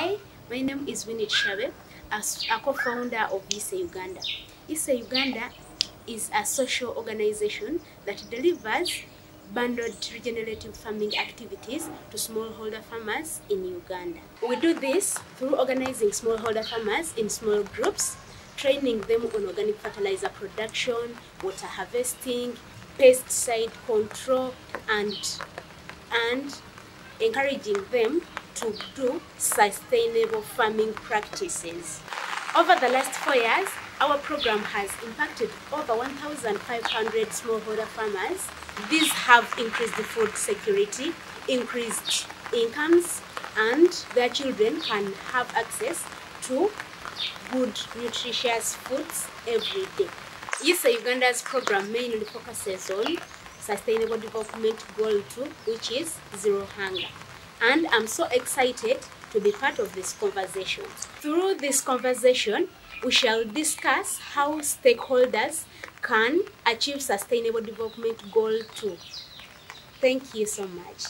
Hi, my name is Winnie Tushabe, a co-founder of ISE Uganda. ISE Uganda is a social organization that delivers bundled regenerative farming activities to smallholder farmers in Uganda. We do this through organizing smallholder farmers in small groups, training them on organic fertilizer production, water harvesting, pesticide control, and, and encouraging them to do sustainable farming practices. Over the last four years, our program has impacted over 1,500 smallholder farmers. These have increased the food security, increased incomes, and their children can have access to good, nutritious foods every day. ISE Uganda's program mainly focuses on Sustainable Development Goal 2, which is zero hunger. And I'm so excited to be part of this conversation. Through this conversation, we shall discuss how stakeholders can achieve Sustainable Development Goal 2. Thank you so much.